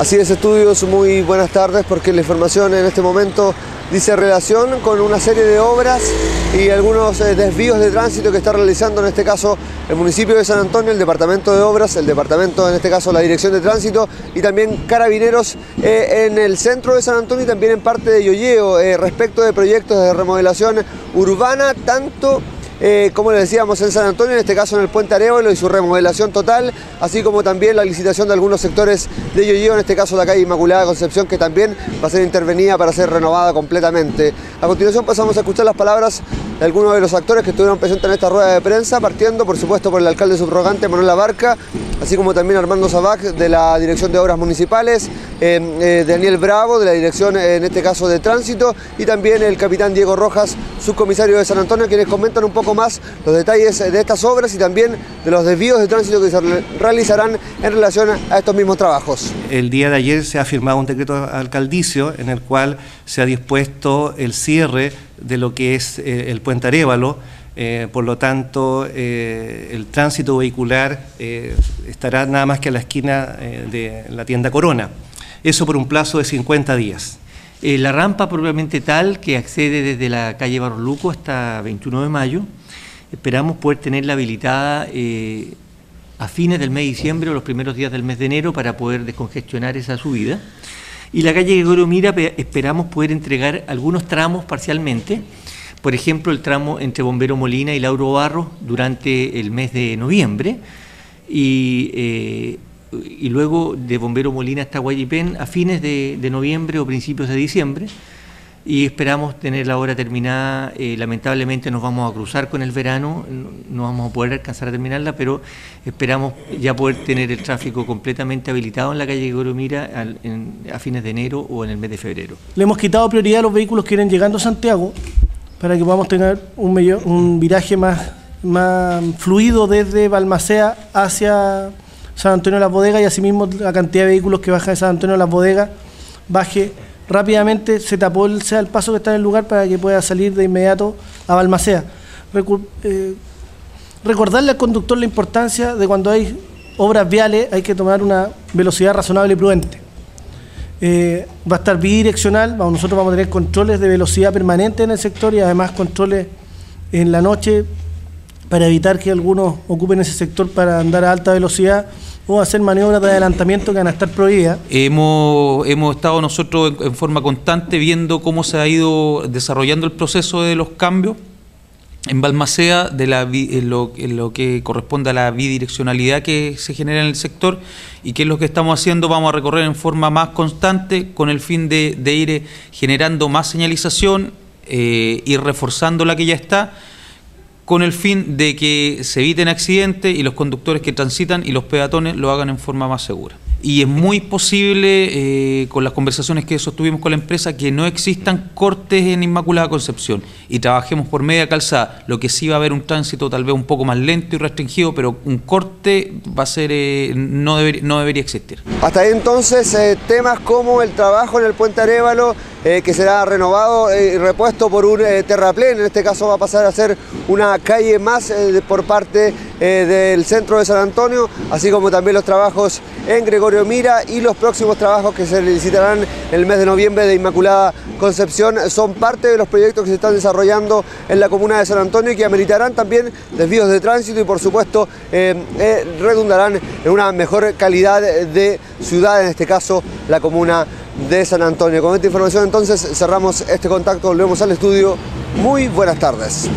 Así es, estudios, muy buenas tardes, porque la información en este momento dice relación con una serie de obras y algunos eh, desvíos de tránsito que está realizando en este caso el municipio de San Antonio, el departamento de obras, el departamento en este caso la dirección de tránsito y también carabineros eh, en el centro de San Antonio y también en parte de Yoyeo eh, respecto de proyectos de remodelación urbana, tanto eh, como les decíamos, en San Antonio, en este caso en el Puente Arevalo y su remodelación total, así como también la licitación de algunos sectores de Yoyeo, en este caso la calle Inmaculada Concepción, que también va a ser intervenida para ser renovada completamente. A continuación pasamos a escuchar las palabras de algunos de los actores que estuvieron presentes en esta rueda de prensa, partiendo por supuesto por el alcalde subrogante Manuel Abarca, así como también Armando Sabac de la Dirección de Obras Municipales, eh, eh, Daniel Bravo de la Dirección, en este caso de Tránsito, y también el capitán Diego Rojas, subcomisario de San Antonio, quienes comentan un poco más los detalles de estas obras y también de los desvíos de tránsito que se realizarán en relación a estos mismos trabajos. El día de ayer se ha firmado un decreto alcaldicio en el cual se ha dispuesto el cierre de lo que es eh, el puente Arevalo, eh, por lo tanto, eh, el tránsito vehicular eh, estará nada más que a la esquina de la tienda Corona. Eso por un plazo de 50 días. La rampa propiamente tal que accede desde la calle Barros Luco hasta 21 de mayo, esperamos poder tenerla habilitada a fines del mes de diciembre o los primeros días del mes de enero para poder descongestionar esa subida. Y la calle Gregorio Mira pe- esperamos poder entregar algunos tramos parcialmente, por ejemplo el tramo entre Bombero Molina y Lauro Barros durante el mes de noviembre. Y, eh, luego de Bombero Molina hasta Guayipén a fines de noviembre o principios de diciembre y esperamos tener la obra terminada. Eh, lamentablemente nos vamos a cruzar con el verano, no, vamos a poder alcanzar a terminarla, pero esperamos ya poder tener el tráfico completamente habilitado en la calle Gregorio Mira al- a fines de enero o en el mes de febrero. Le hemos quitado prioridad a los vehículos que vienen llegando a Santiago para que podamos tener un, mello- un viraje más, más fluido desde Balmacea hacia San Antonio de las Bodegas y asimismo la cantidad de vehículos que baja de San Antonio de las Bodegas baje rápidamente, se tapó el, sea el paso que está en el lugar para que pueda salir de inmediato a Balmacea. Recu- eh, recordarle al conductor la importancia de cuando hay obras viales hay que tomar una velocidad razonable y prudente. Eh, va a estar bidireccional, nosotros vamos a tener controles de velocidad permanente en el sector y además controles en la noche para evitar que algunos ocupen ese sector para andar a alta velocidad o hacer maniobras de adelantamiento que van a estar prohibidas. Hemos, hemos estado nosotros en, forma constante viendo cómo se ha ido desarrollando el proceso de los cambios en Balmacea de la, bi- en lo, en lo que corresponde a la bidireccionalidad que se genera en el sector y que es lo que estamos haciendo, vamos a recorrer en forma más constante con el fin de, de ir eh, generando más señalización, eh, ir reforzando la que ya está con el fin de que se eviten accidentes y los conductores que transitan y los peatones lo hagan en forma más segura. Y es muy posible, eh, con las conversaciones que sostuvimos con la empresa, que no existan cortes en Inmaculada Concepción y trabajemos por media calzada. Lo que sí va a haber un tránsito tal vez un poco más lento y restringido, pero un corte va a ser, eh, no, no debería existir. Hasta ahí entonces eh, temas como el trabajo en el puente Arevalo, eh, que será renovado y repuesto por un eh, terraplén, en este caso va a pasar a ser una calle más eh, por parte del centro de San Antonio, así como también los trabajos en Gregorio Mira y los próximos trabajos que se licitarán el mes de noviembre de Inmaculada Concepción son parte de los proyectos que se están desarrollando en la comuna de San Antonio y que ameritarán también desvíos de tránsito y por supuesto redundarán en una mejor calidad de ciudad, en este caso la comuna de San Antonio. Con esta información entonces cerramos este contacto, volvemos al estudio. Muy buenas tardes.